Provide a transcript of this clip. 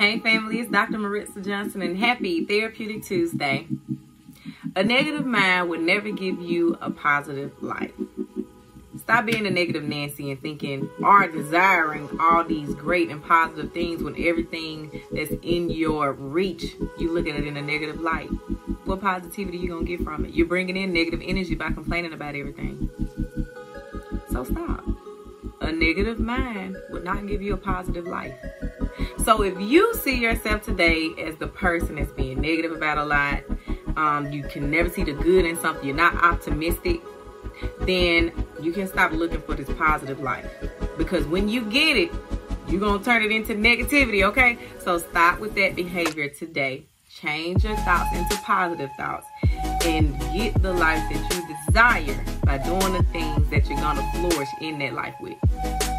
Hey family, it's Dr. Maritza Johnson and happy Therapeutic Tuesday. A negative mind would never give you a positive life. Stop being a negative Nancy and thinking or desiring all these great and positive things when everything that's in your reach, you look at it in a negative light. What positivity are you gonna get from it? You're bringing in negative energy by complaining about everything. So stop. A negative mind would not give you a positive life. So if you see yourself today as the person that's being negative about a lot, um, you can never see the good in something, you're not optimistic, then you can stop looking for this positive life. Because when you get it, you're going to turn it into negativity, okay? So stop with that behavior today. Change your thoughts into positive thoughts and get the life that you desire by doing the things that you're going to flourish in that life with.